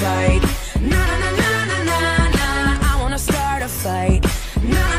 fight. Na na na na na na. I wanna start a fight. Na.